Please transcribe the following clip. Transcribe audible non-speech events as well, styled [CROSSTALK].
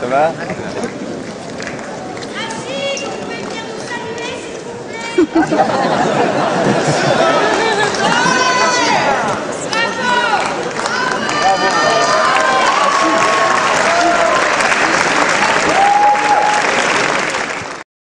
Ça va Merci. vous pouvez venir nous saluer, s'il vous plaît [LAUGHS]